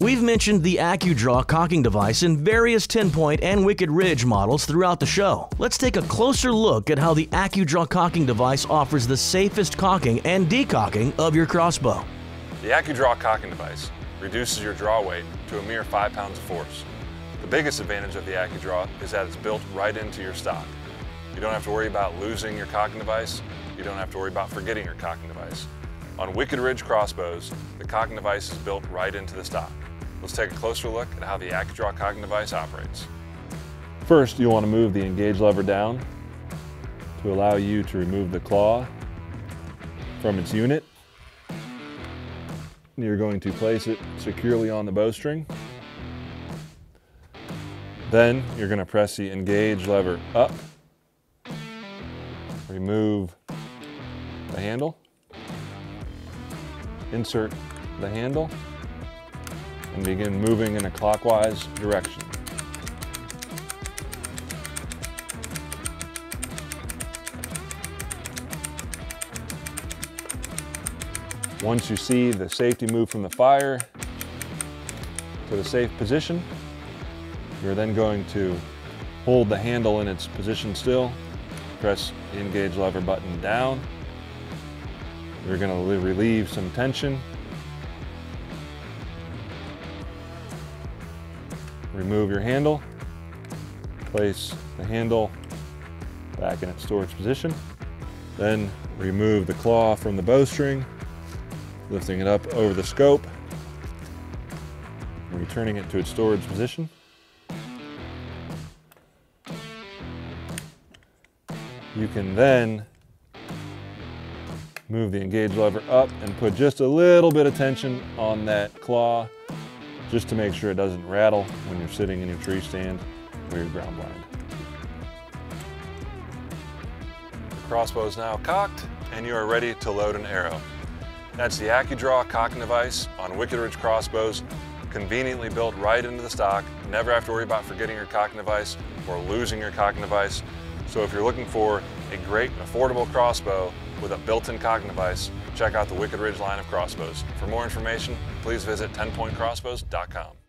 We've mentioned the ACUdraw cocking device in various TenPoint and Wicked Ridge models throughout the show. Let's take a closer look at how the ACUdraw cocking device offers the safest cocking and decocking of your crossbow. The ACUdraw cocking device reduces your draw weight to a mere 5 pounds of force. The biggest advantage of the ACUdraw is that it's built right into your stock. You don't have to worry about losing your cocking device. You don't have to worry about forgetting your cocking device. On Wicked Ridge crossbows, the cocking device is built right into the stock. Let's take a closer look at how the ACUdraw cocking device operates. First, you'll want to move the engage lever down to allow you to remove the claw from its unit. You're going to place it securely on the bowstring. Then you're going to press the engage lever up, remove the handle, insert the handle, and begin moving in a clockwise direction. Once you see the safety move from the fire to the safe position, you're then going to hold the handle in its position still, press the engage lever button down. You're going to relieve some tension remove your handle, place the handle back in its storage position, then remove the claw from the bowstring, lifting it up over the scope, returning it to its storage position. You can then move the engage lever up and put just a little bit of tension on that claw just to make sure it doesn't rattle when you're sitting in your tree stand or your ground blind. The crossbow is now cocked and you are ready to load an arrow. That's the ACUdraw cocking device on Wicked Ridge crossbows, conveniently built right into the stock. Never have to worry about forgetting your cocking device or losing your cocking device. So if you're looking for a great and affordable crossbow with a built-in cocking device, check out the Wicked Ridge line of crossbows. For more information, please visit 10pointcrossbows.com.